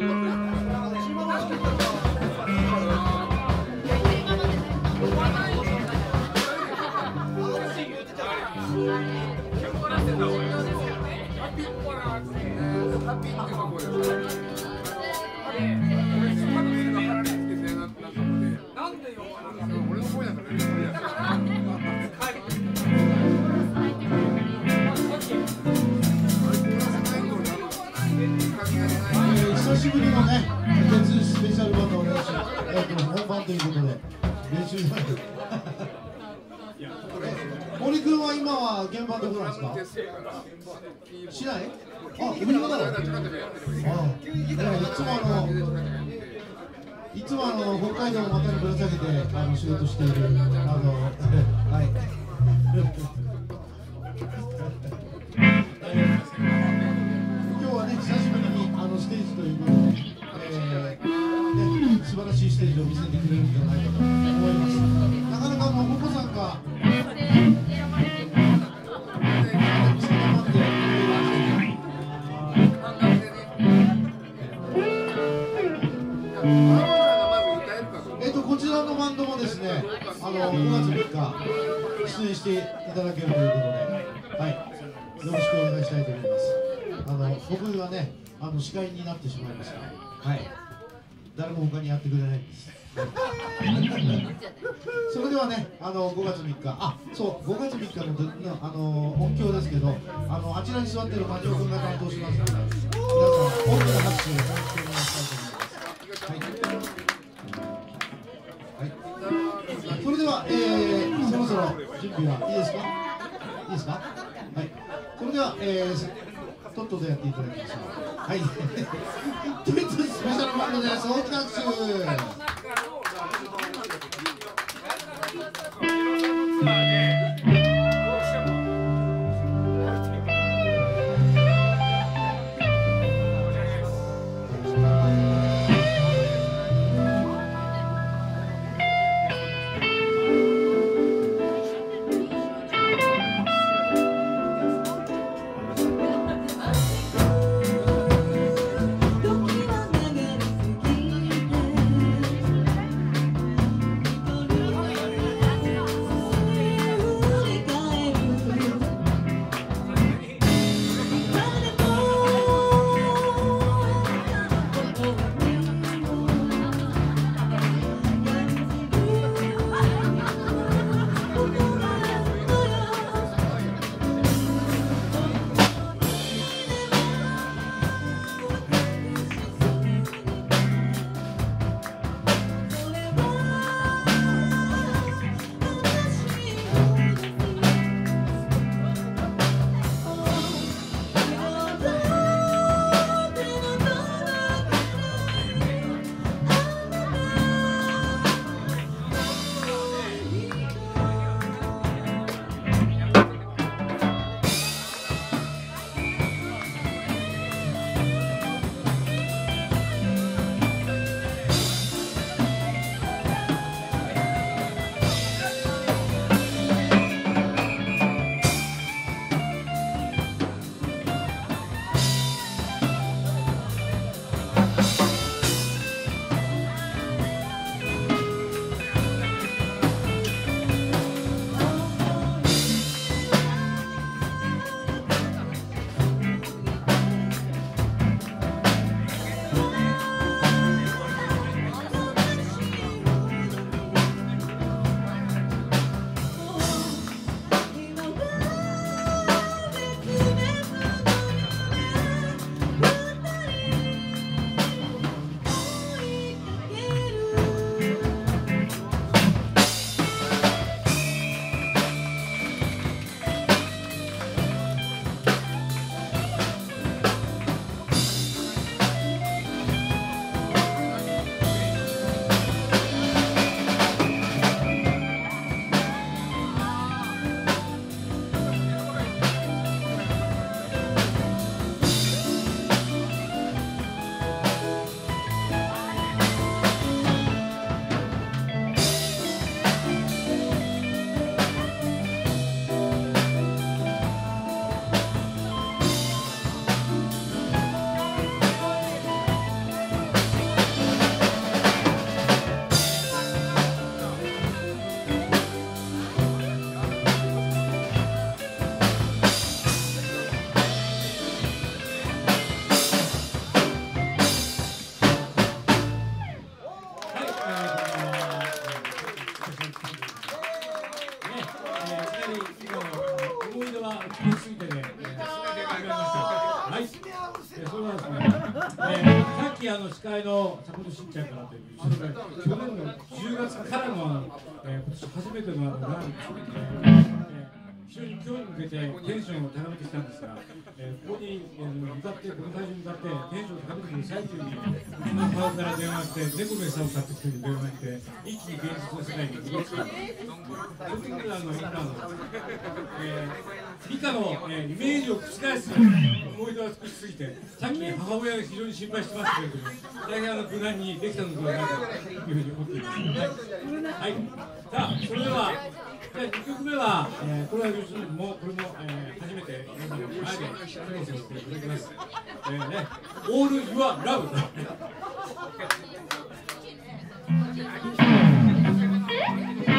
久練習森君は今は現場どこなんですか？しないあ、売り場だろあいつもあのいつもあの北海道の股にぶら下げてあの仕事しているあのはい今日はね久しぶりにあのステージということで、しいステージを見せてくれるんじゃないかと思いますなかなかあのお子さんがえっとこちらのバンドもですね、あの5月3日出演していただけるということで、はい、よろしくお願いしたいと思います。あの僕がね、あの司会になってしまいました。はい、誰も他にやってくれないんです。それではね、あの5月3日、あ、そう、5月3日ののあの音響ですけど、あのあちらに座ってるマジオ君が担当しますので、皆さん大きな拍手をお願いしたいと思います。はい。はい。それでは、えー、そろそろ準備はいいですか？いいですか？はい。それでは、えー、とっととやっていただきましょうはい。トイツスペシャルバンドです。大きな拍手あの司会の坂本慎ちゃんからという、それから去年の10月からの、えー、今年初めてのランチ、えーえー非常に今日に向けてテンションを高めてきたんですが、えー、ここに、えー、歌って、この会場に向かってテンションを高めてくる最中に、うちの顔から電話して、猫の餌を買ってきてる電話が来て、一気に現実の世界に戻ってきた。その時にあの今の、えー、理科の、えー、イメージを覆す思い出は少しすぎて、さっき母親が非常に心配してましたけれども、大変あの無難にできたのではないかというふうに思っています。はい、さあ、それでは、じゃあ2曲目は、えー、これは要するにもこれも、えー、初めて前で披露させていただきます。えー、ね、All Your Love。All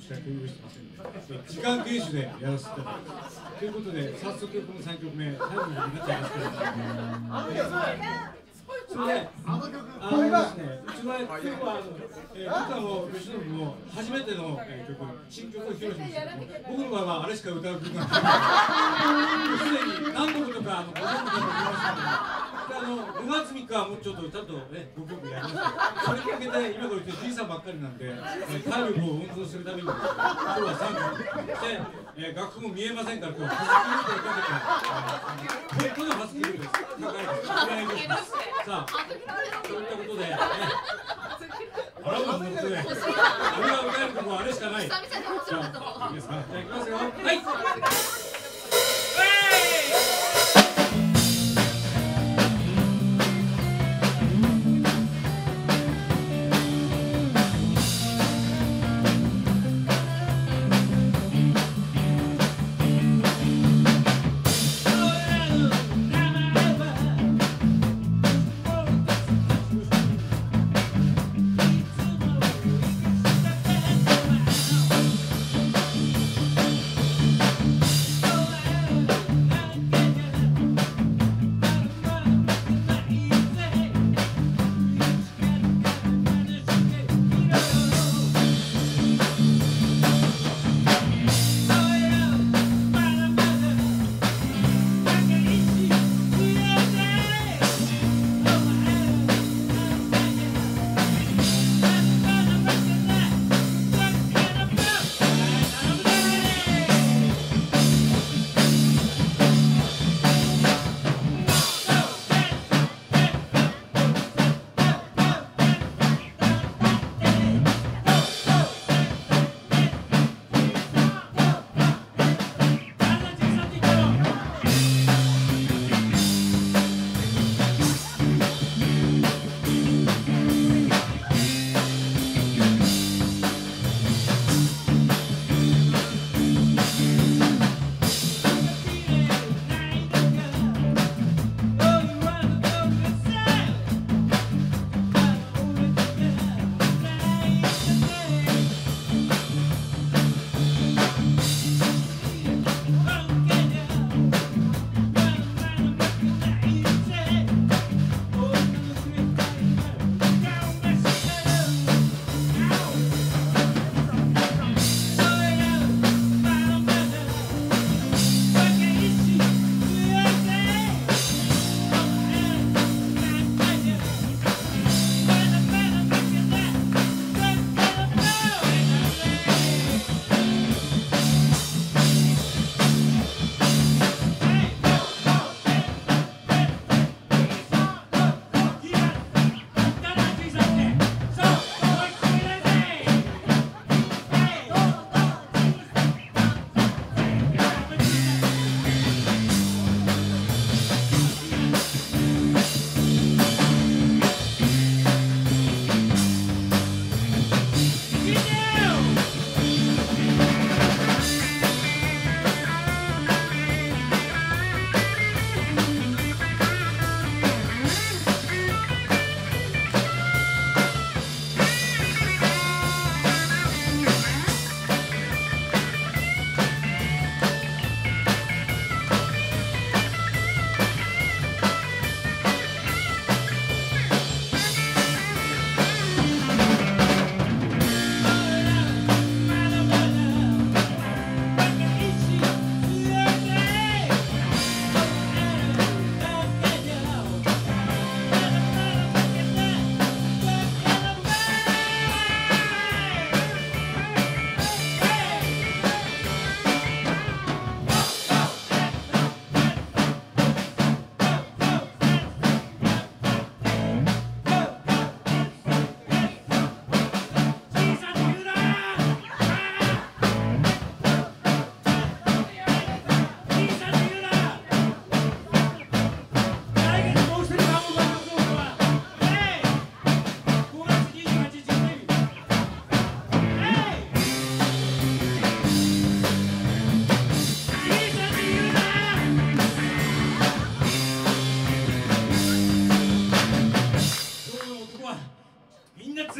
しか共有してませんので、時間厳守でやらせていただきます。ということで、早速この3曲目、最後になっちゃいますけれども。それで、あの曲、あのですね、うちの今日はあの、えー、僕はもう吉野も初めての、えー、曲、新曲を披露しましたけど、僕の場合はあれしか歌う曲がない。すでに何曲とかあのご存知だと思いますけども。あの5月3日はもうちょっとちゃんとね5曲やりますそれに向けて今これじいさんばっかりなんで、体力を温存するために今日は3曲で、えー、楽譜も見えませんから今日はハスキルートにかけて、えー、本当のハスキールです高いです暗いですさあそういったことで、ね、あらものことで俺が歌えるとこはあれしかないじゃあいいですよはい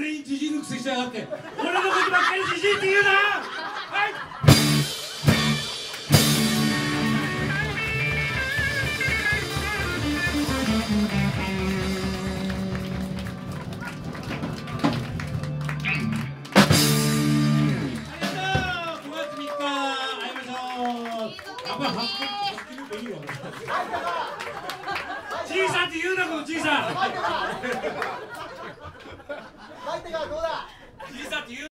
かじゃあいきますよはい「って。俺のことばっかりじじいって言うな！はい！ありがとう。5月3日。会いましょう。あこれ発表でいいわ。じいさんって言うなこのじいさ。ん